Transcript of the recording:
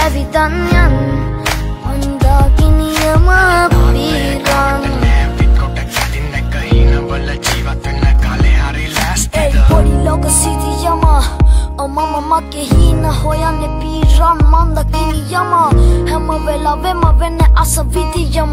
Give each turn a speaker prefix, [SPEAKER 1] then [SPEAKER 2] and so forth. [SPEAKER 1] ඇවිතන් යන් හොන්දා කිනියම පීරන් පොඩි
[SPEAKER 2] ලොක සිතියම ඔම මමගේ හින හොයන්න පීරන් මන්ද කිනියම හැම වෙලා වෙම වෙන්න අස විදියම